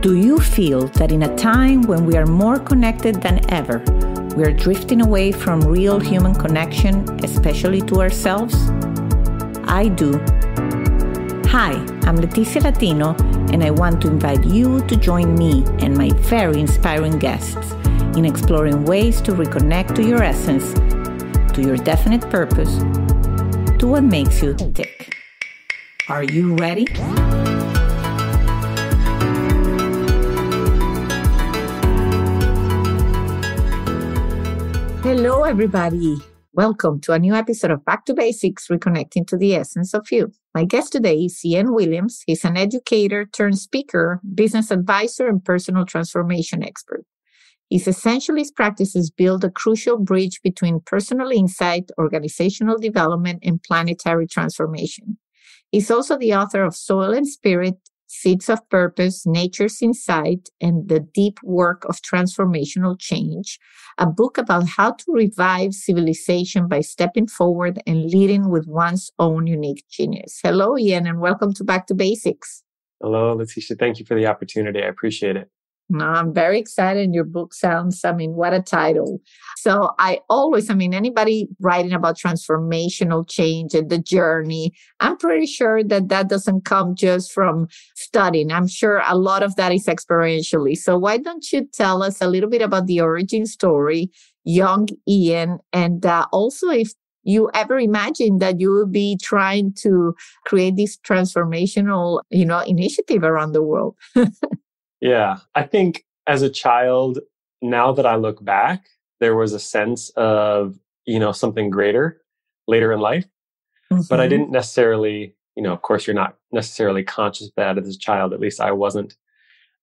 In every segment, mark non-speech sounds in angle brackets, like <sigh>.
Do you feel that in a time when we are more connected than ever, we are drifting away from real human connection, especially to ourselves? I do. Hi, I'm Leticia Latino, and I want to invite you to join me and my very inspiring guests in exploring ways to reconnect to your essence, to your definite purpose, to what makes you tick. Are you ready? Hello, everybody. Welcome to a new episode of Back to Basics Reconnecting to the Essence of You. My guest today is Ian Williams. He's an educator turned speaker, business advisor, and personal transformation expert. His essentialist practices build a crucial bridge between personal insight, organizational development, and planetary transformation. He's also the author of Soil and Spirit, Seeds of Purpose, Nature's Insight, and The Deep Work of Transformational Change, a book about how to revive civilization by stepping forward and leading with one's own unique genius. Hello, Ian, and welcome to Back to Basics. Hello, Leticia. Thank you for the opportunity. I appreciate it. I'm very excited. Your book sounds, I mean, what a title. So I always, I mean, anybody writing about transformational change and the journey, I'm pretty sure that that doesn't come just from studying. I'm sure a lot of that is experientially. So why don't you tell us a little bit about the origin story, young Ian, and uh, also if you ever imagined that you would be trying to create this transformational, you know, initiative around the world? <laughs> Yeah. I think as a child, now that I look back, there was a sense of, you know, something greater later in life. Mm-hmm. But I mm-hmm. didn't necessarily, you know, of course, you're not necessarily conscious of that as a child. At least I wasn't.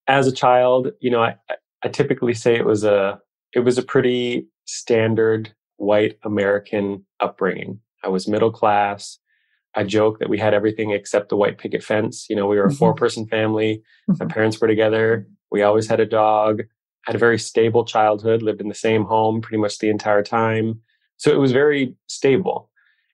As a child, you know, I, I typically say it was a, it was a pretty standard white American upbringing. I was middle class. I joke that we had everything except the white picket fence. You know, we were a mm-hmm. four person family. My mm-hmm. parents were together. We always had a dog. Had a very stable childhood, lived in the same home pretty much the entire time. So it was very stable.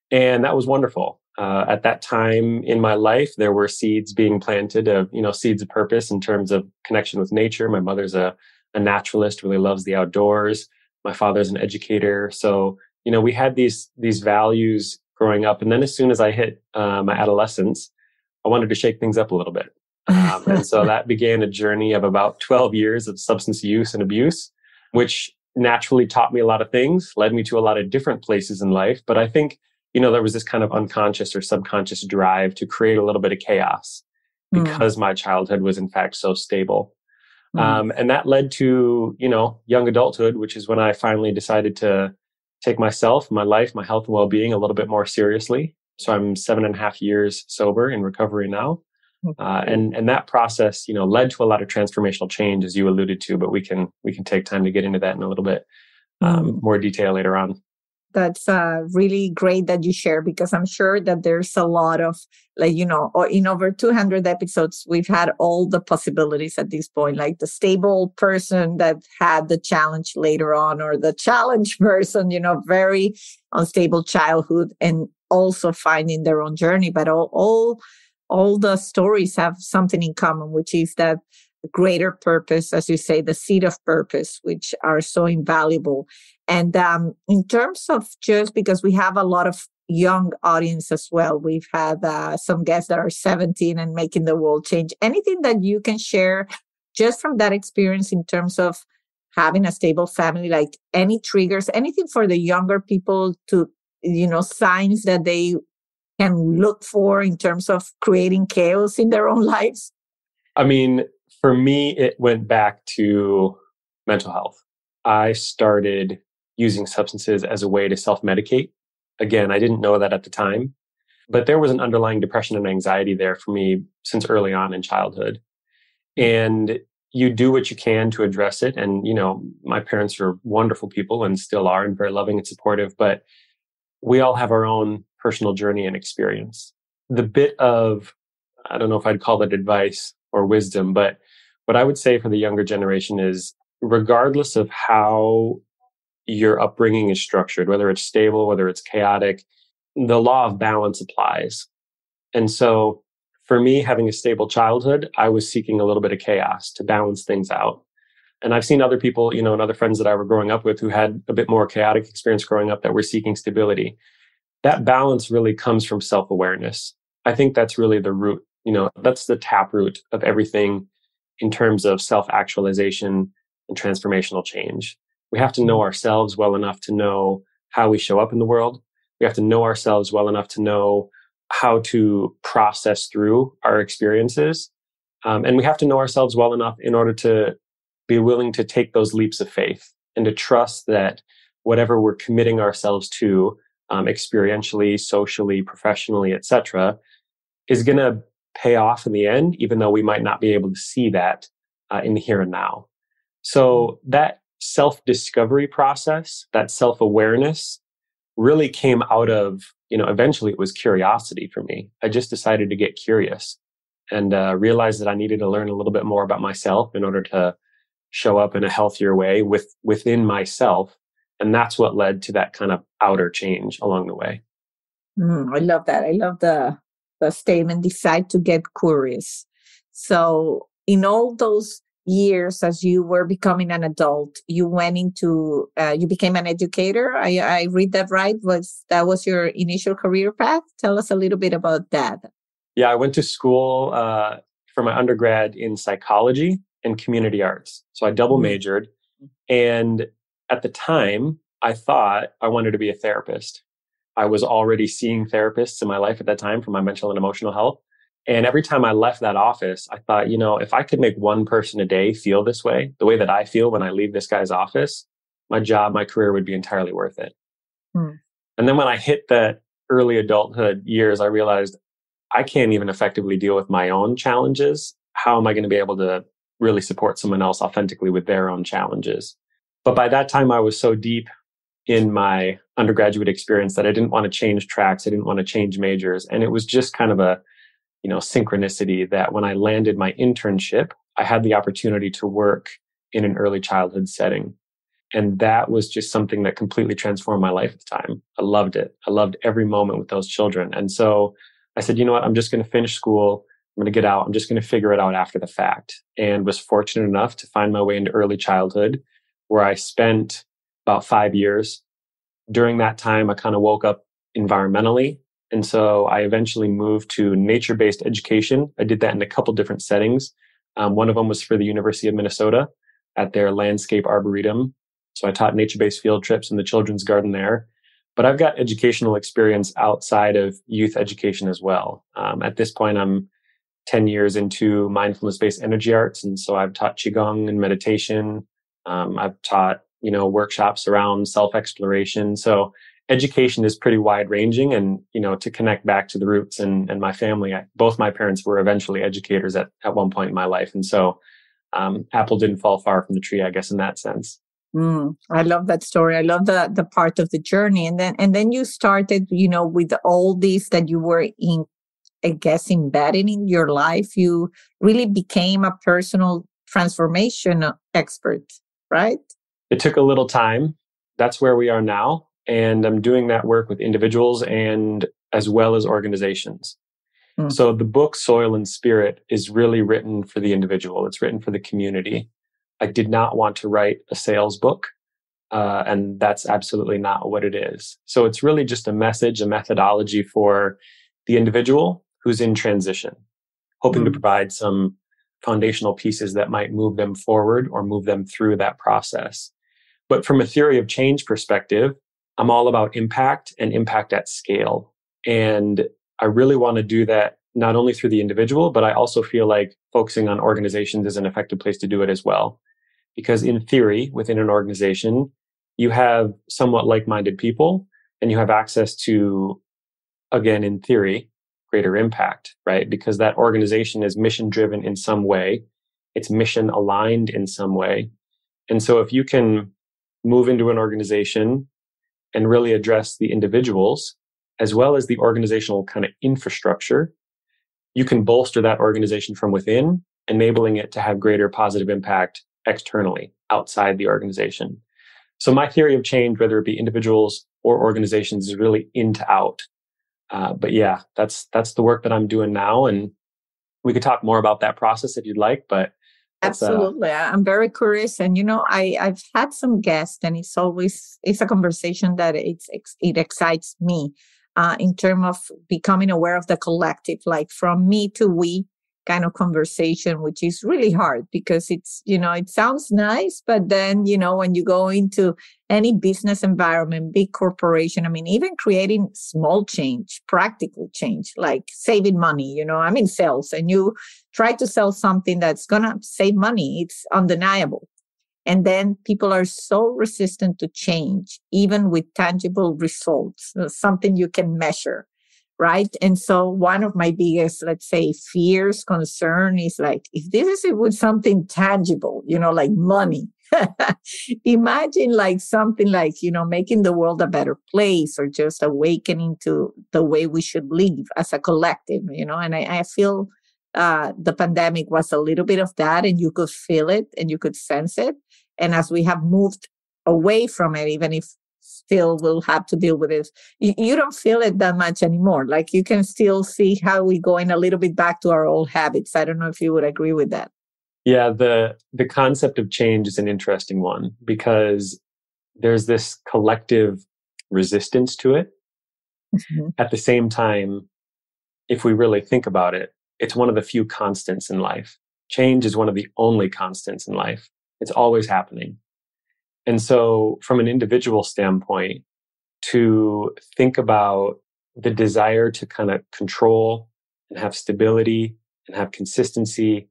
And that was wonderful. Uh, at that time in my life, there were seeds being planted of, you know, seeds of purpose in terms of connection with nature. My mother's a, a naturalist, really loves the outdoors. My father's an educator. So, you know, we had these, these values growing up. And then as soon as I hit uh, my adolescence, I wanted to shake things up a little bit. Um, <laughs> and so that began a journey of about 12 years of substance use and abuse, which naturally taught me a lot of things, led me to a lot of different places in life. But I think, you know, there was this kind of unconscious or subconscious drive to create a little bit of chaos mm. because my childhood was in fact so stable. Mm. Um, and that led to, you know, young adulthood, which is when I finally decided to take myself, my life, my health and well being a little bit more seriously. So I'm seven and a half years sober in recovery now. Uh, and and that process, you know, led to a lot of transformational change, as you alluded to. But we can we can take time to get into that in a little bit um, mm. more detail later on that's uh, really great that you share because I'm sure that there's a lot of like you know in over 200 episodes we've had all the possibilities at this point like the stable person that had the challenge later on or the challenge <laughs> person you know very unstable childhood and also finding their own journey but all all all the stories have something in common which is that greater purpose, as you say, the seed of purpose, which are so invaluable. And um, in terms of just because we have a lot of young audience as well, we've had uh, some guests that are 17 and making the world change. Anything that you can share just from that experience in terms of having a stable family, like any triggers, anything for the younger people to, you know, signs that they can look for in terms of creating chaos in their own <laughs> lives? I mean, for me, it went back to mental health. I started using substances as a way to self medicate. Again, I didn't know that at the time, but there was an underlying depression and anxiety there for me since early on in childhood. And you do what you can to address it. And, you know, my parents are wonderful people and still are and very loving and supportive, but we all have our own personal journey and experience. The bit of, I don't know if I'd call it advice or wisdom, but what I would say for the younger generation is regardless of how your upbringing is structured, whether it's stable, whether it's chaotic, the law of balance applies. And so for me, having a stable childhood, I was seeking a little bit of chaos to balance things out. And I've seen other people, you know, and other friends that I were growing up with who had a bit more chaotic experience growing up that were seeking stability. That balance really comes from self awareness. I think that's really the root, you know, that's the taproot of everything in terms of self actualization and transformational change. We have to know ourselves well enough to know how we show up in the world. We have to know ourselves well enough to know how to process through our experiences. Um, and we have to know ourselves well enough in order to be willing to take those leaps of faith and to trust that whatever we're committing ourselves to um, experientially socially professionally etc is going to pay off in the end even though we might not be able to see that uh, in the here and now. So that self discovery process that self awareness really came out of you know eventually it was curiosity for me. I just decided to get curious and uh, realized that i needed to learn a little bit more about myself in order to show up in a healthier way with within myself and that's what led to that kind of outer change along the way. Mm, i love that. I love the the statement decide to get curious so in all those years as you were becoming an adult you went into uh, you became an educator I, I read that right was that was your initial career path tell us a little bit about that yeah i went to school uh, for my undergrad in psychology and community arts. So I double mm-hmm. majored. And at the time, I thought I wanted to be a therapist. I was already seeing therapists in my life at that time for my mental and emotional health. And every time I left that office, I thought, you know, if I could make one person a day feel this way, the way that I feel when I leave this guy's office, my job, my career would be entirely worth it. Mm. And then when I hit that early adulthood years, I realized I can't even effectively deal with my own challenges. How am I going to be able to really support someone else authentically with their own challenges. But by that time, I was so deep in my undergraduate experience that I didn't want to change tracks. I didn't want to change majors. And it was just kind of a, you know, synchronicity that when I landed my internship, I had the opportunity to work in an early childhood setting. And that was just something that completely transformed my life at the time. I loved it. I loved every moment with those children. And so I said, you know what? I'm just going to finish school. I'm going to get out. I'm just going to figure it out after the fact. And was fortunate enough to find my way into early childhood where I spent about five years. During that time, I kind of woke up environmentally. And so I eventually moved to nature based education. I did that in a couple different settings. Um, one of them was for the University of Minnesota at their landscape arboretum. So I taught nature based field trips in the children's garden there. But I've got educational experience outside of youth education as well. Um, at this point, I'm 10 years into mindfulness based energy arts. And so I've taught Qigong and meditation. Um, I've taught, you know, workshops around self exploration. So education is pretty wide ranging. And, you know, to connect back to the roots and, and my family, I, both my parents were eventually educators at, at one point in my life. And so um, apple didn't fall far from the tree, I guess, in that sense. Mm, I love that story. I love the the part of the journey, and then and then you started, you know, with all these that you were in I guess, embedded in your life, you really became a personal transformation expert, right? It took a little time. That's where we are now. And I'm doing that work with individuals and as well as organizations. Mm. So the book Soil and Spirit is really written for the individual. It's written for the community. I did not want to write a sales book. Uh, and that's absolutely not what it is. So it's really just a message, a methodology for the individual who's in transition, hoping mm-hmm. to hmm. provide some foundational pieces that might move them forward or move them through that process. But from a theory of change perspective, I'm all about impact and impact at scale. And I really want to do that not only through the individual, but I also feel like focusing on organizations is an effective place to do it as well. Because in theory, within an organization, you have somewhat like minded people and you have access to, again, in theory, greater impact, right? Because that organization is mission driven in some way. It's mission aligned in some way. And so if you can move into an organization and really address the individuals as well as the organizational kind of infrastructure, you can bolster that organization from within, enabling it to have greater positive impact externally outside the organization. So my theory of change, whether it be individuals or organizations, is really in to out. Uh, but yeah, that's that's the work that I'm doing now, and we could talk more about that process if you'd like, but Absolutely. Uh, I'm very curious. And, you know, I, I've had some guests and it's always, it's a conversation that it's, it excites me uh, in terms of becoming aware of the collective, like from me to we kind of conversation, which is really hard because it's, you know, it sounds nice, but then, you know, when you go into any business environment, big corporation, I mean, even creating small change, practical change, like saving money, you know, I'm in sales and you try to sell something that's going to save money. It's undeniable. And then people are so resistant to change, even with tangible results, something you can measure. Right. And so one of my biggest, let's say, fears, concern is like, if this is with something tangible, you know, like money, <laughs> imagine like something like, you know, making the world a better place or just awakening to the way we should live as a collective, you know, and I, I feel uh, the pandemic was a little bit of that and you could feel it and you could sense it. And as we have moved away from it, even if still we'll have to deal with it, you, you don't feel it that much anymore. Like you can still see how we're going a little bit back to our old habits. I don't know if you would agree with that. Yeah, the the concept of change is an interesting one because there's this collective resistance to it. Mm-hmm. At the same time, if we really think about it, it's one of the few constants in life. Change is one of the only constants in life. It's always happening. And so, from an individual standpoint, to think about the desire to kind of control and have stability and have consistency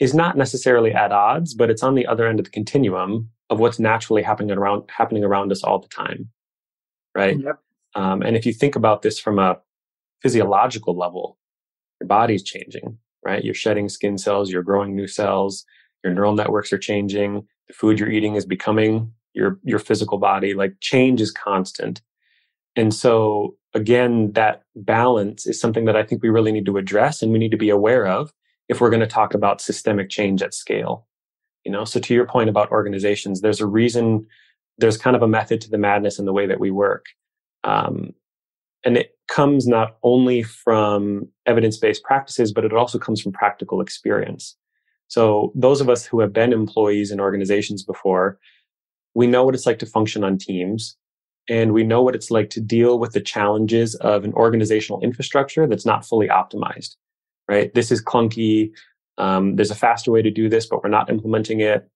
is not necessarily at odds, but it's on the other end of the continuum of what's naturally happening around happening around us all the time, right? Yep. Um, and if you think about this from a physiological level, your body's changing, right? You're shedding skin cells, you're growing new cells, your neural networks are changing, the food you're eating is becoming your your physical body. Like change is constant. And so again, that balance is something that I think we really need to address and we need to be aware of if we're going to talk about systemic change at scale. You know, so to your point about organizations, there's a reason, there's kind of a method to the madness in the way that we work. Um, and it comes not only from evidence based practices, but it also comes from practical experience. So, those of us who have been employees in organizations before, we know what it's like to function on teams. And we know what it's like to deal with the challenges of an organizational infrastructure that's not fully optimized, right? This is clunky. Um, there's a faster way to do this, but we're not implementing it.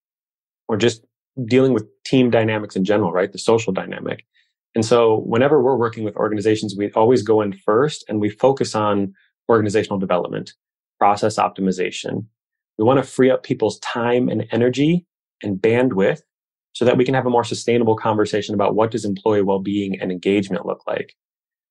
We're just dealing with team dynamics in general, right? The social dynamic. And so whenever we're working with organizations, we always go in first and we focus on organizational development, process optimization. We want to free up people's time and energy and bandwidth so that we can have a more sustainable conversation about what does employee well-being and engagement look like.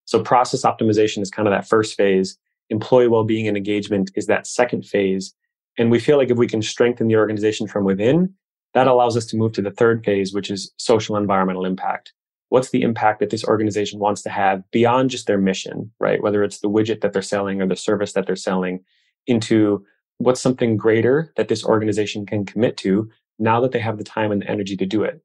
So process optimization is kind of that first phase. Employee well-being and engagement is that second phase. And we feel like if we can strengthen the organization from within, that allows us to move to the third phase, which is social environmental impact what's the impact that this organization wants to have beyond just their mission, right? Whether it's the widget that they're selling or the service that they're selling into what's something greater that this organization can commit to now that they have the time and the energy to do it.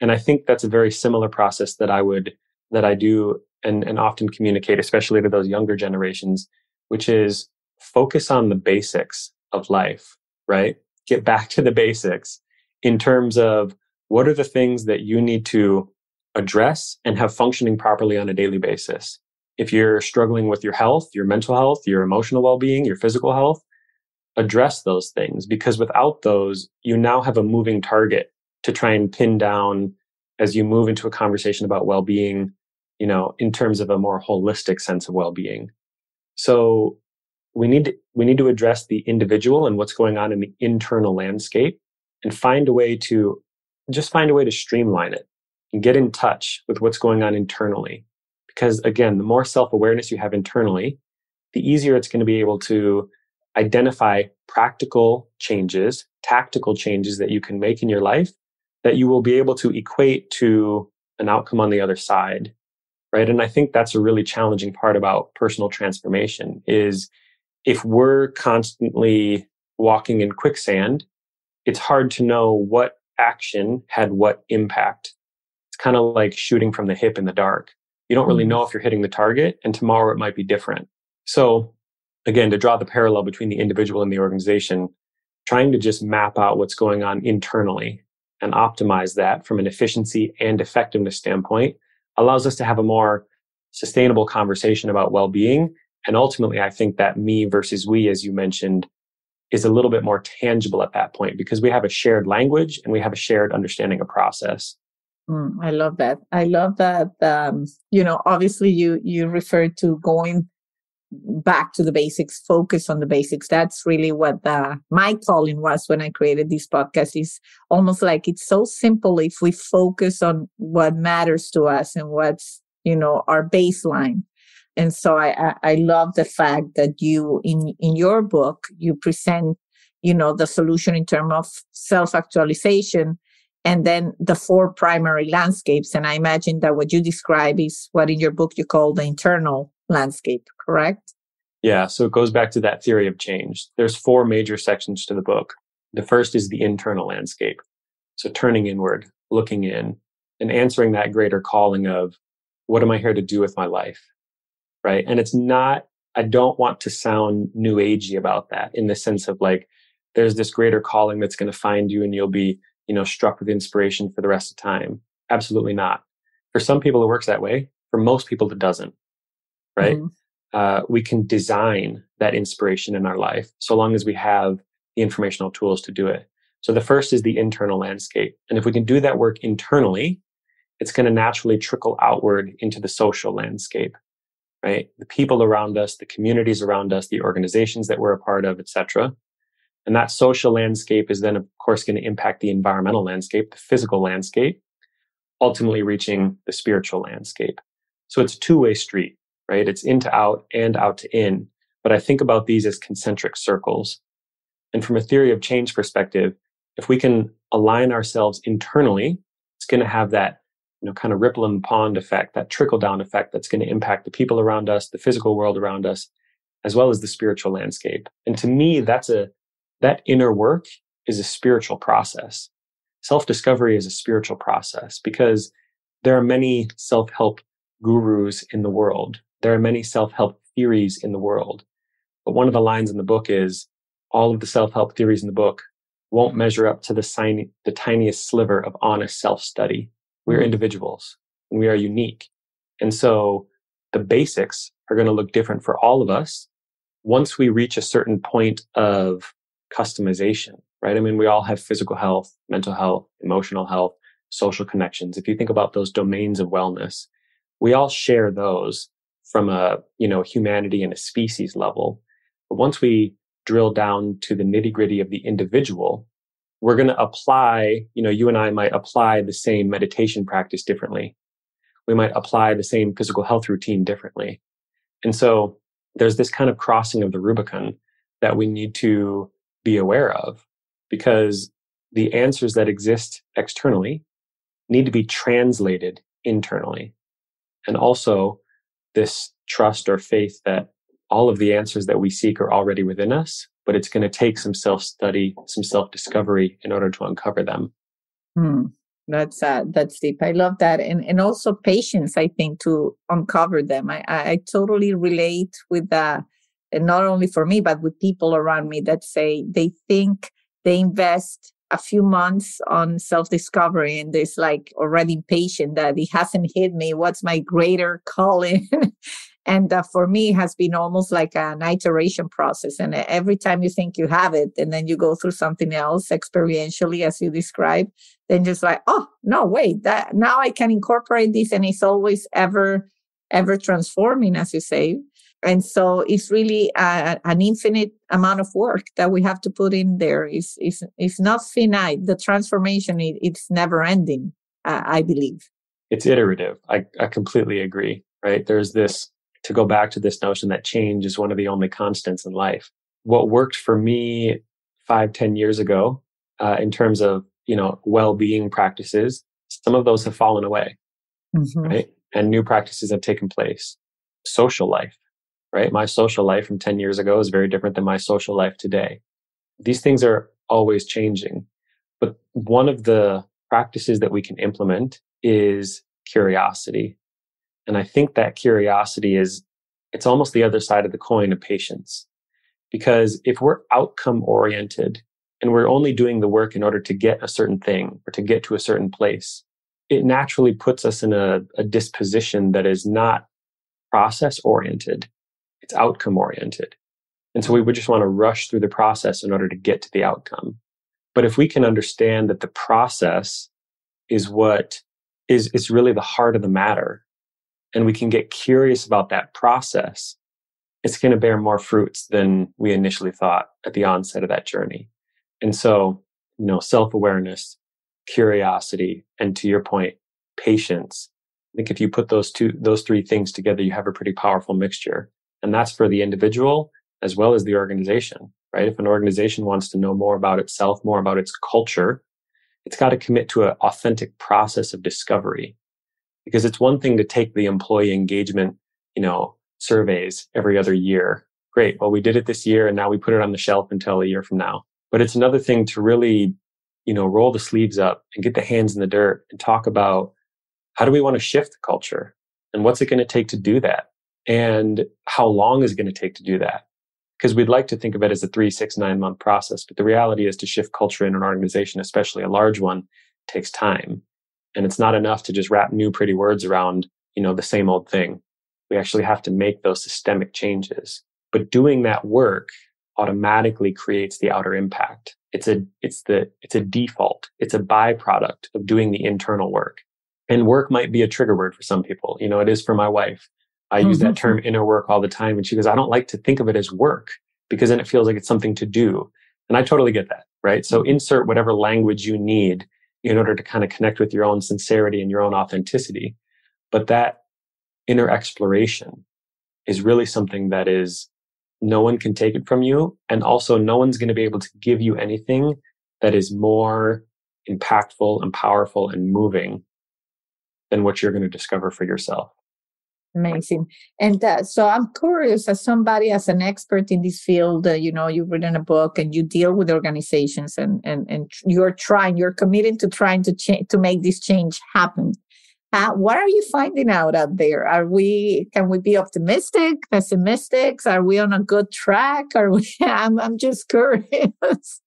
And I think that's a very similar process that I would, that I do and, and often communicate, especially to those younger generations, which is focus on the basics of life, right? Get back to the basics in terms of what are the things that you need to address and have functioning properly on a daily basis. If you're struggling with your health, your mental health, your emotional well-being, your physical health, address those things because without those, you now have a moving target to try and pin down as you move into a conversation about well-being, you know, in terms of a more holistic sense of well-being. So we need to, we need to address the individual and what's going on in the internal landscape and find a way to just find a way to streamline it and get in touch with what's going on internally. Because again, the more self awareness you have internally, the easier it's going to be able to identify practical changes, tactical changes that you can make in your life that you will be able to equate to an outcome on the other side. Right. And I think that's a really challenging part about personal transformation is if we're constantly walking in quicksand, it's hard to know what action had what impact It's kind of like shooting from the hip in the dark. You don't really mm-hmm. know if you're hitting the target and tomorrow it might be different. So again, to draw the parallel between the individual and the organization, trying to just map out what's going on internally and optimize that from an efficiency and effectiveness standpoint allows us to have a more sustainable conversation about well-being. And ultimately, I think that me versus we, as you mentioned, is a little bit more tangible at that point because we have a shared language and we have a shared understanding of process. Mm, I love that. I love that. Um, you know, obviously, you you referred to going back to the basics, focus on the basics. That's really what the, my calling was when I created this podcast. Is almost like it's so simple if we focus on what matters to us and what's you know our baseline. And so I, I love the fact that you in in your book you present you know the solution in terms of self actualization and then the four primary landscapes. And I imagine that what you describe is what in your book you call the internal landscape, correct? Yeah. So it goes back to that theory of change. There's four major sections to the book. The first is the internal landscape. So turning inward, looking in, and answering that greater calling of what am I here to do with my life? Right. And it's not, I don't want to sound new agey about that in the sense of like, there's this greater calling that's going to find you and you'll be, you know, struck with inspiration for the rest of time. Absolutely not. For some people, it works that way. For most people, it doesn't right? Mm-hmm. Uh, we can design that inspiration in our life so long as we have the informational tools to do it. So the first is the internal landscape. And if we can do that work internally, it's going to naturally trickle outward into the social landscape, right? The people around us, the communities around us, the organizations that we're a part of, etc. And that social landscape is then, of course, going to impact the environmental landscape, the physical landscape, ultimately reaching the spiritual landscape. So it's a two-way street right? It's in to out and out to in. But I think about these as concentric circles. And from a theory of change perspective, if we can align ourselves internally, it's going to have that, you know, kind of ripple the pond effect, that trickle down effect that's going to impact the people around us, the physical world around us, as well as the spiritual landscape. And to me, that's a, that inner work is a spiritual process. Self discovery is a spiritual process because there are many self help gurus in the world there are many self-help theories in the world. But one of the lines in the book is all of the self-help theories in the book won't measure up to the, sign, the tiniest sliver of honest self-study. We're mm. individuals and we are unique. And so the basics are going to look different for all of us once we reach a certain point of customization, right? I mean, we all have physical health, mental health, emotional health, social connections. If you think about those domains of wellness, we all share those from a, you know, humanity and a species level. But once we drill down to the nitty gritty of the individual, we're going to apply, you know, you and I might apply the same meditation practice differently. We might apply the same physical health routine differently. And so there's this kind of crossing of the Rubicon that we need to be aware of because the answers that exist externally need to be translated internally. And also this trust or faith that all of the answers that we seek are already within us, but it's going to take some self study, some self discovery in order to uncover them. Hmm. That's uh, that's deep. I love that, and and also patience. I think to uncover them. I I, I totally relate with that, and not only for me, but with people around me that say they think they invest a few months on self discovery and there's like already impatient that it hasn't hit me. What's my greater calling? <laughs> and uh, for me, has been almost like an iteration process. And every time you think you have it, and then you go through something else experientially, as you describe, then just like, oh no, wait, that now I can incorporate this, and it's always ever, ever transforming, as you say. And so it's really a, an infinite amount of work that we have to put in there. It's, it's, it's not finite. The transformation, it, it's never ending, uh, I believe. It's iterative. I, I completely agree, right? There's this, to go back to this notion that change is one of the only constants in life. What worked for me five, ten years ago, uh, in terms of, you know, well-being practices, some of those have fallen away, mm-hmm. right? And new practices have taken place. Social life, right? My social life from 10 years ago is very different than my social life today. These things are always changing. But one of the practices that we can implement is curiosity. And I think that curiosity is, it's almost the other side of the coin of patience. Because if we're outcome oriented and we're only doing the work in order to get a certain thing or to get to a certain place, it naturally puts us in a, a disposition that is not process oriented. It's outcome oriented. And so we would just want to rush through the process in order to get to the outcome. But if we can understand that the process is what is, is really the heart of the matter, and we can get curious about that process, it's going to bear more fruits than we initially thought at the onset of that journey. And so, you know, self awareness, curiosity, and to your point, patience. I think if you put those two, those three things together, you have a pretty powerful mixture. And that's for the individual as well as the organization, right? If an organization wants to know more about itself, more about its culture, it's got to commit to an authentic process of discovery. Because it's one thing to take the employee engagement, you know, surveys every other year. Great. Well, we did it this year and now we put it on the shelf until a year from now. But it's another thing to really, you know, roll the sleeves up and get the hands in the dirt and talk about how do we want to shift the culture and what's it going to take to do that? And how long is it going to take to do that? Because we'd like to think of it as a three, six, nine month process. But the reality is to shift culture in an organization, especially a large one, takes time. And it's not enough to just wrap new pretty words around, you know, the same old thing. We actually have to make those systemic changes. But doing that work automatically creates the outer impact. It's a, it's the, it's a default. It's a byproduct of doing the internal work. And work might be a trigger word for some people. You know, it is for my wife. I mm-hmm. use that mm-hmm. term inner work all the time. And she goes, I don't like to think of it as work because then it feels like it's something to do. And I totally get that. Right. So mm-hmm. insert whatever language you need in order to kind of connect with your own sincerity and your own authenticity. But that inner exploration is really something that is no one can take it from you. And also no one's going to be able to give you anything that is more impactful and powerful and moving than what you're going to discover for yourself. Amazing. And uh, so I'm curious, as somebody, as an expert in this field, uh, you know, you've written a book and you deal with organizations and, and, and you're trying, you're committed to trying to change, to make this change happen. Uh, what are you finding out out there? Are we can we be optimistic, pessimistic? Are we on a good track? Are we? <laughs> I'm I'm just curious.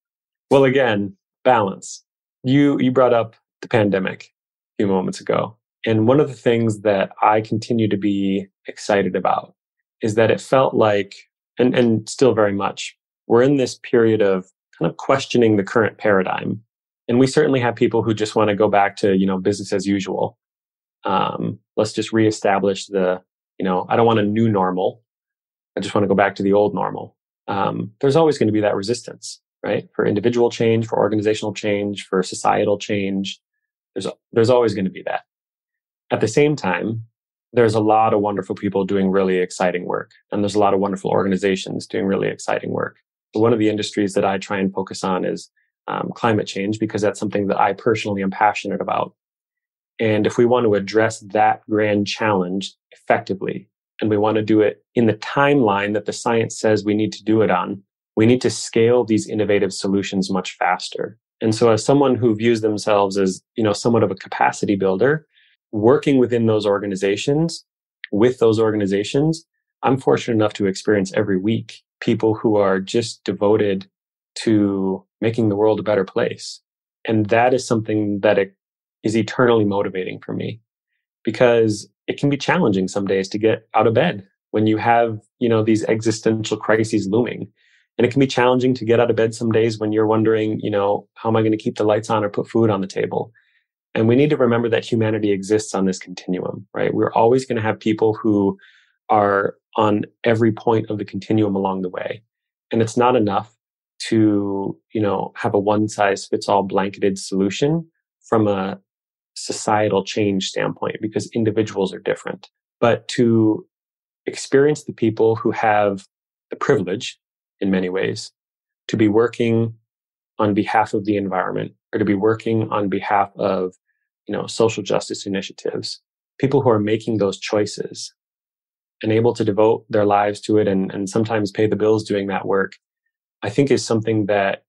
Well, again, balance. You you brought up the pandemic a few moments ago, and one of the things that I continue to be excited about is that it felt like, and and still very much, we're in this period of kind of questioning the current paradigm, and we certainly have people who just want to go back to you know business as usual um, let's just reestablish the, you know, I don't want a new normal. I just want to go back to the old normal. Um, there's always going to be that resistance, right? For individual change, for organizational change, for societal change. There's, there's always going to be that. At the same time, there's a lot of wonderful people doing really exciting work. And there's a lot of wonderful organizations doing really exciting work. One of the industries that I try and focus on is um, climate change because that's something that I personally am passionate about. And if we want to address that grand challenge effectively, and we want to do it in the timeline that the science says we need to do it on, we need to scale these innovative solutions much faster. And so as someone who views themselves as, you know, somewhat of a capacity builder, working within those organizations, with those organizations, I'm fortunate enough to experience every week people who are just devoted to making the world a better place. And that is something that it is eternally motivating for me because it can be challenging some days to get out of bed when you have, you know, these existential crises looming. And it can be challenging to get out of bed some days when you're wondering, you know, how am I going to keep the lights on or put food on the table? And we need to remember that humanity exists on this continuum, right? We're always going to have people who are on every point of the continuum along the way. And it's not enough to, you know, have a one size fits all blanketed solution from a societal change standpoint because individuals are different. But to experience the people who have the privilege in many ways to be working on behalf of the environment or to be working on behalf of you know social justice initiatives people who are making those choices and able to devote their lives to it and, and sometimes pay the bills doing that work i think is something that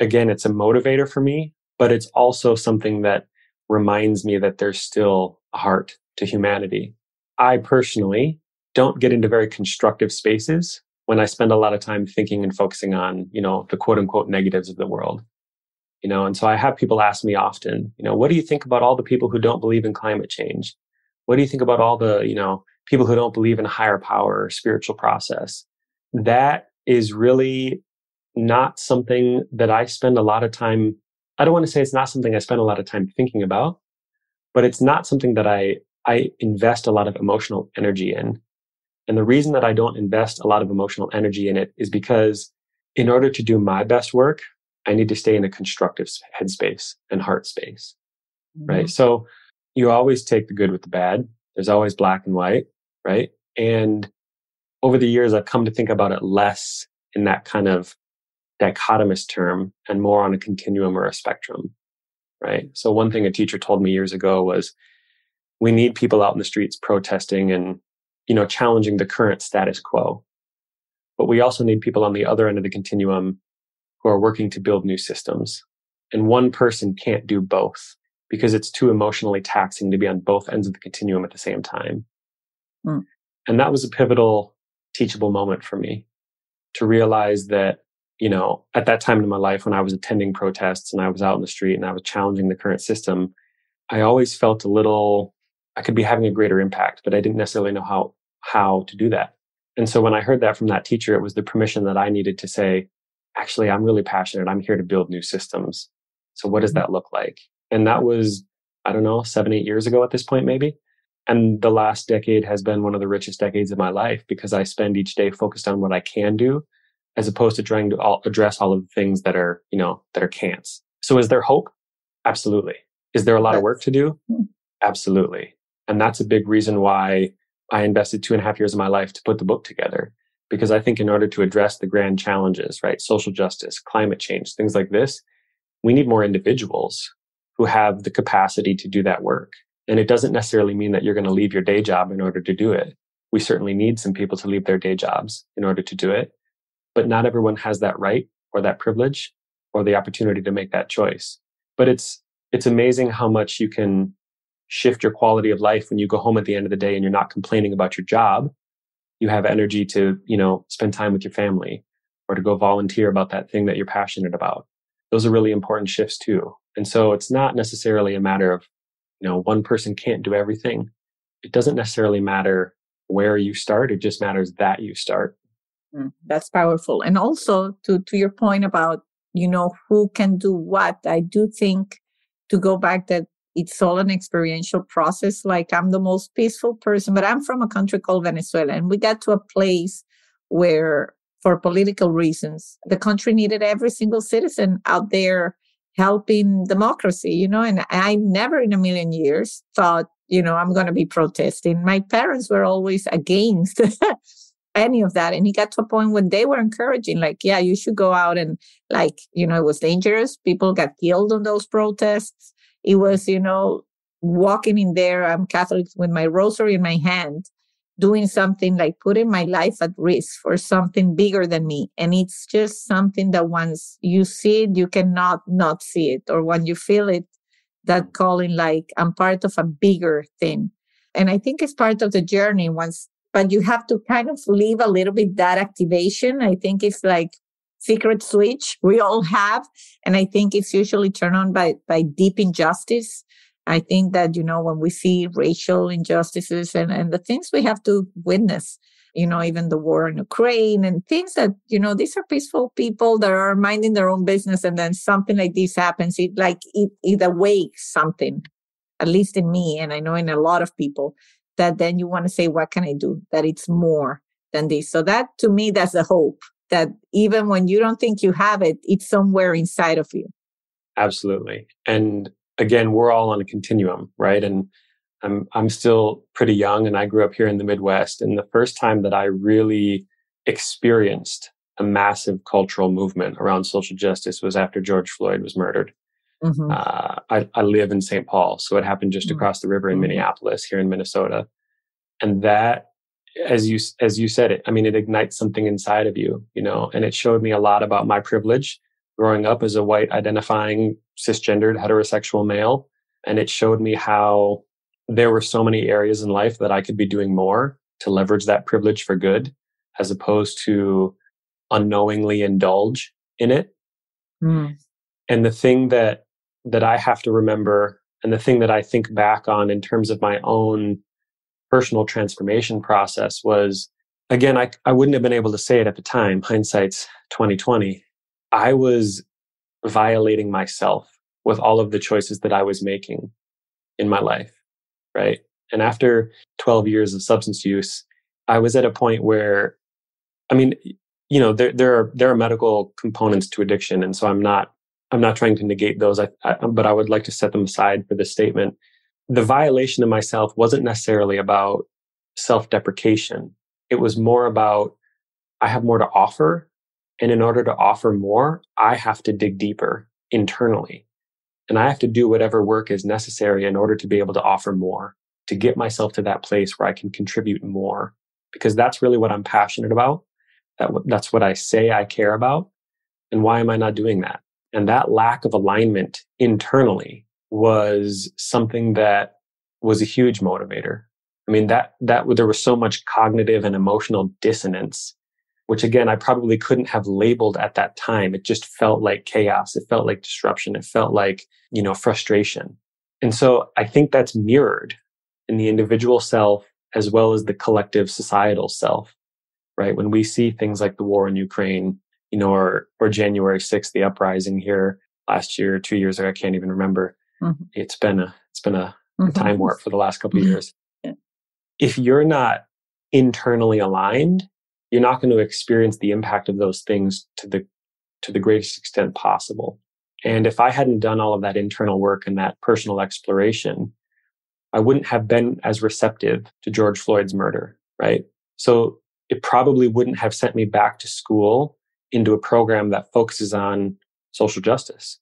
again it's a motivator for me but it's also something that reminds me that there's still a heart to humanity. I personally don't get into very constructive spaces when I spend a lot of time thinking and focusing on, you know, the quote unquote negatives of the world. You know, and so I have people ask me often, you know, what do you think about all the people who don't believe in climate change? What do you think about all the, you know, people who don't believe in higher power or spiritual process? That is really not something that I spend a lot of time. I don't want to say it's not something I spend a lot of time thinking about, but it's not something that I, I invest a lot of emotional energy in. And the reason that I don't invest a lot of emotional energy in it is because in order to do my best work, I need to stay in a constructive headspace and heart space. Mm-hmm. Right. So you always take the good with the bad. There's always black and white. Right. And over the years, I've come to think about it less in that kind of dichotomous term and more on a continuum or a spectrum. Right. So one thing a teacher told me years ago was we need people out in the streets protesting and you know, challenging the current status quo. But we also need people on the other end of the continuum who are working to build new systems. And one person can't do both because it's too emotionally taxing to be on both ends of the continuum at the same time. Mm. And that was a pivotal teachable moment for me to realize that, you know, at that time in my life when I was attending protests and I was out in the street and I was challenging the current system, I always felt a little I could be having a greater impact, but I didn't necessarily know how, how to do that. And so when I heard that from that teacher, it was the permission that I needed to say, actually, I'm really passionate. I'm here to build new systems. So what does mm-hmm. that look like? And that was, I don't know, seven, eight years ago at this point, maybe. And the last decade has been one of the richest decades of my life because I spend each day focused on what I can do as opposed to trying to all, address all of the things that are, you know, that are can'ts. So is there hope? Absolutely. Is there a lot of work to do? Hmm. Absolutely. And that's a big reason why I invested two and a half years of my life to put the book together. Because I think in order to address the grand challenges, right? Social justice, climate change, things like this, we need more individuals who have the capacity to do that work. And it doesn't necessarily mean that you're going to leave your day job in order to do it. We certainly need some people to leave their day jobs in order to do it. But not everyone has that right or that privilege or the opportunity to make that choice. But it's, it's amazing how much you can shift your quality of life when you go home at the end of the day and you're not complaining about your job you have energy to you know spend time with your family or to go volunteer about that thing that you're passionate about. Those are really important shifts too. And so it's not necessarily a matter of you know one person can't do everything. It doesn't necessarily matter where you start it just matters that you start. Mm, that's powerful. And also to to your point about you know who can do what i do think to go back that it's all an experiential process. Like I'm the most peaceful person, but I'm from a country called Venezuela. And we got to a place where, for political reasons, the country needed every single citizen out there helping democracy, you know, and I never in a million years thought, you know, I'm going to be protesting. My parents were always against <laughs> any of that. And it got to a point when they were encouraging, like, yeah, you should go out and like, you know, it was dangerous. People got killed on those protests it was, you know, walking in there, I'm Catholic with my rosary in my hand, doing something like putting my life at risk for something bigger than me. And it's just something that once you see it, you cannot not see it. Or when you feel it, that calling like I'm part of a bigger thing. And I think it's part of the journey once, but you have to kind of leave a little bit that activation. I think it's like secret switch we all have. And I think it's usually turned on by, by deep injustice. I think that, you know, when we see racial injustices and, and the things we have to witness, you know, even the war in Ukraine and things that, you know, these are peaceful people that are minding their own business. And then something like this happens, it like, it, it awakes something, at least in me. And I know in a lot of people that then you want to say, what can I do? That it's more than this. So that to me, that's the hope that even when you don't think you have it, it's somewhere inside of you. Absolutely. And again, we're all on a continuum, right? And I'm I'm still pretty young and I grew up here in the Midwest. And the first time that I really experienced a massive cultural movement around social justice was after George Floyd was murdered. Mm-hmm. Uh, I, I, live in St. Paul, so it happened just mm-hmm. across the river in mm-hmm. Minneapolis, here in Minnesota, and that as you as you said it i mean it ignites something inside of you you know and it showed me a lot about my privilege growing up as a white identifying cisgendered heterosexual male and it showed me how there were so many areas in life that i could be doing more to leverage that privilege for good as opposed to unknowingly indulge in it. Mm. And the thing that that I have to remember and the thing that I think back on in terms of my own personal transformation process was again I, I wouldn't have been able to say it at the time hindsight's 2020 i was violating myself with all of the choices that i was making in my life right? And after 12 years of substance use i was at a point where i mean you know there there are there are medical components to addiction and so i'm not i'm not trying to negate those. I, I, but i would like to set them aside for this statement the violation of myself wasn't necessarily about self-deprecation it was more about i have more to offer and in order to offer more i have to dig deeper internally and i have to do whatever work is necessary in order to be able to offer more to get myself to that place where i can contribute more because that's really what i'm passionate about that that's what I say I care about. And why am I not doing that? And that lack of alignment internally was something that was a huge motivator. I mean, that, that there was so much cognitive and emotional dissonance, which again, I probably couldn't have labeled at that time. It just felt like chaos. It felt like disruption. It felt like, you know, frustration. And so I think that's mirrored in the individual self as well as the collective societal self right? When we see things like the war in Ukraine, you know, or, or January 6th, the uprising here last year, two years ago, I can't even remember. Mm-hmm. It's been a, it's been a, mm-hmm. a time warp for the last couple of years. Yeah. If you're not internally aligned, you're not going to experience the impact of those things to the, to the greatest extent possible. And if I hadn't done all of that internal work and that personal exploration, I wouldn't have been as receptive to George Floyd's murder, right? So it probably wouldn't have sent me back to school into a program that focuses on social justice,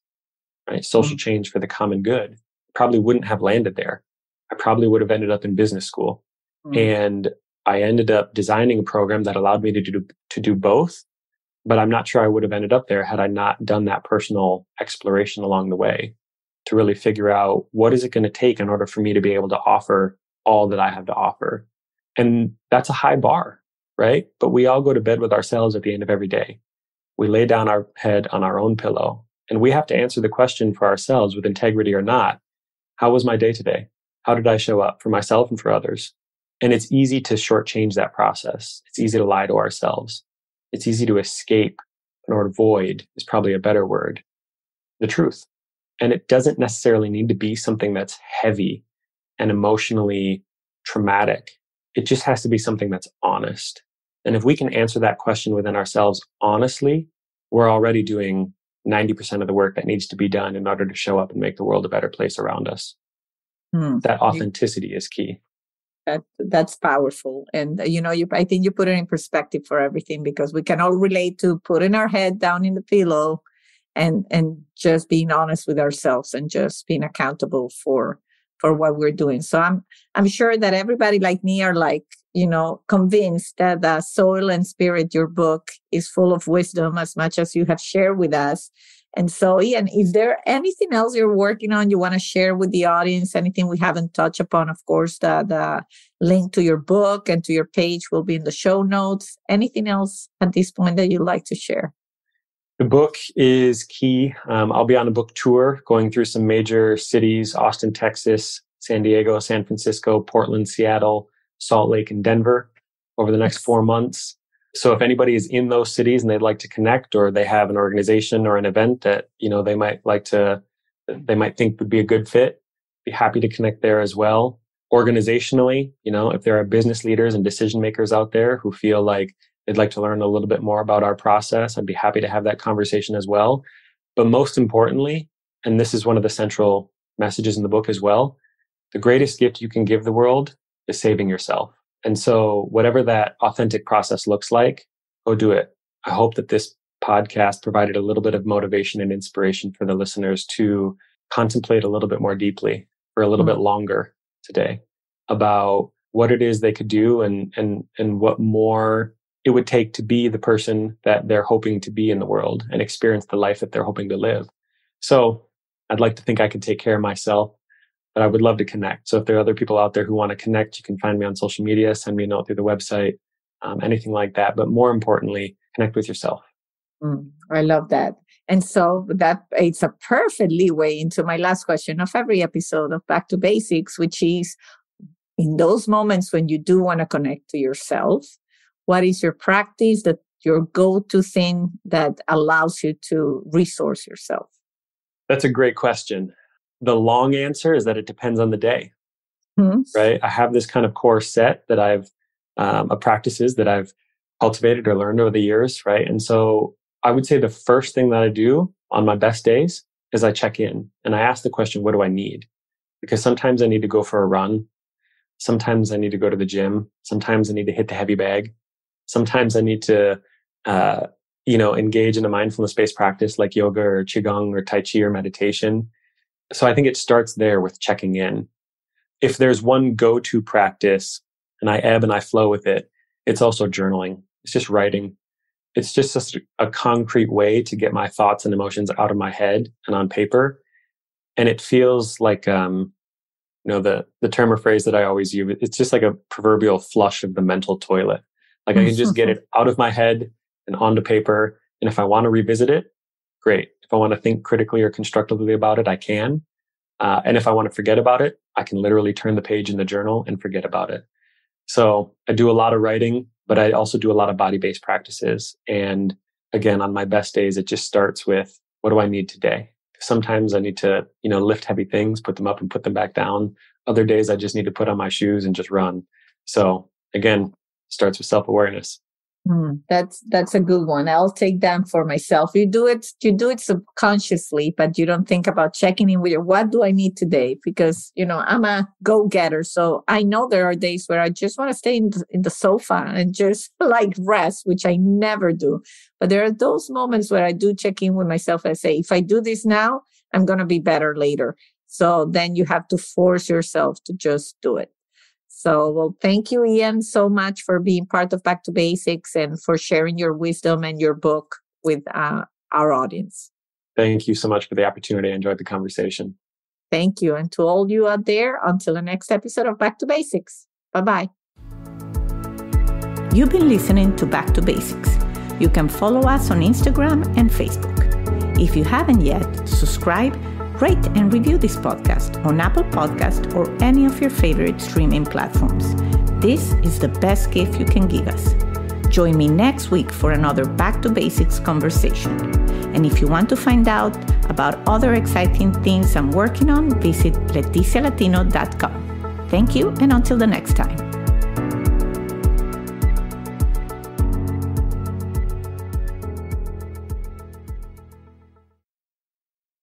right? Social mm-hmm. change for the common good. Probably wouldn't have landed there. I probably would have ended up in business school. Mm-hmm. And I ended up designing a program that allowed me to do, to do both. But I'm not sure I would have ended up there had I not done that personal exploration along the way to really figure out what is it going to take in order for me to be able to offer all that I have to offer. And that's a high bar right? But we all go to bed with ourselves at the end of every day. We lay down our head on our own pillow and we have to answer the question for ourselves with integrity or not. How was my day today? How did I show up for myself and for others? And it's easy to shortchange that process. It's easy to lie to ourselves. It's easy to escape or avoid is probably a better word. The truth. And it doesn't necessarily need to be something that's heavy and emotionally traumatic. It just has to be something that's honest. And if we can answer that question within ourselves honestly, we're already doing 90% of the work that needs to be done in order to show up and make the world a better place around us. Hmm. That authenticity is key. That that's powerful, and uh, you know, you I think you put it in perspective for everything because we can all relate to putting our head down in the pillow, and and just being honest with ourselves and just being accountable for for what we're doing. So I'm I'm sure that everybody like me are like, you know, convinced that the Soil and Spirit, your book, is full of wisdom as much as you have shared with us. And so, Ian, is there anything else you're working on you want to share with the audience? Anything we haven't touched upon? Of course, the, the link to your book and to your page will be in the show notes. Anything else at this point that you'd like to share? The book is key. Um, I'll be on a book tour going through some major cities Austin, Texas, San Diego, San Francisco, Portland, Seattle, Salt Lake, and Denver over the next four months. So if anybody is in those cities and they'd like to connect or they have an organization or an event that, you know, they might like to, they might think would be a good fit, be happy to connect there as well. Organizationally, you know, if there are business leaders and decision makers out there who feel like they'd like to learn a little bit more about our process, I'd be happy to have that conversation as well. But most importantly, and this is one of the central messages in the book as well, the greatest gift you can give the world is saving yourself. And so, whatever that authentic process looks like, go do it. I hope that this podcast provided a little bit of motivation and inspiration for the listeners to contemplate a little bit more deeply for a little mm-hmm. bit longer today about what it is they could do and and and what more it would take to be the person that they're hoping to be in the world and experience the life that they're hoping to live. So I'd like to think I can take care of myself, but I would love to connect. So if there are other people out there who want to connect, you can find me on social media, send me a note through the website. um, anything like that. But more importantly, connect with yourself. Mm, I love that. And so that it's a perfect leeway into my last question of every episode of Back to Basics, which is in those moments when you do want to connect to yourself, what is your practice that your go-to thing that allows you to resource yourself? That's a great question. The long answer is that it depends on the day. Mm-hmm. Right? I have this kind of core set that I've um, of practices that I've cultivated or learned over the years, right? And so I would say the first thing that I do on my best days is I check in and I ask the question, what do I need? Because sometimes I need to go for a run. Sometimes I need to go to the gym. Sometimes I need to hit the heavy bag. Sometimes I need to, uh, you know, engage in a mindfulness based practice like yoga or qigong or tai chi or meditation. So I think it starts there with checking in. If there's one go to practice and I ebb and I flow with it, it's also journaling. It's just writing it's just a, a concrete way to get my thoughts and emotions out of my head and on paper. And it feels like, um, you know, the, the term or phrase that I always use, it's just like a proverbial flush of the mental toilet. Like I can just get <laughs> it out of my head and onto paper. And if I want to revisit it, great. If I want to think critically or constructively about it, I can. Uh, and if I want to forget about it, I can literally turn the page in the journal and forget about it. So I do a lot of writing but I also do a lot of body based practices. And again, on my best days, it just starts with what do I need today? Sometimes I need to, you know, lift heavy things, put them up and put them back down. Other days I just need to put on my shoes and just run. So again, starts with self awareness. Mm, that's that's a good one. I'll take that for myself. You do it, you do it subconsciously, but you don't think about checking in with your what do I need today? Because you know I'm a go getter, so I know there are days where I just want to stay in the, in the sofa and just <laughs> like rest, which I never do. But there are those moments where I do check in with myself. I say, if I do this now, I'm gonna be better later. So then you have to force yourself to just do it. So, well, thank you, Ian, so much for being part of Back to Basics and for sharing your wisdom and your book with uh, our audience. Thank you so much for the opportunity. I enjoyed the conversation. Thank you. And to all you out there, until the next episode of Back to Basics. Bye bye. You've been listening to Back to Basics. You can follow us on Instagram and Facebook. If you haven't yet, subscribe rate and review this podcast on Apple Podcast or any of your favorite streaming platforms. This is the best gift you can give us. Join me next week for another Back to Basics conversation. And if you want to find out about other exciting things I'm working on, visit leticialatino.com. Thank you, and until the next time.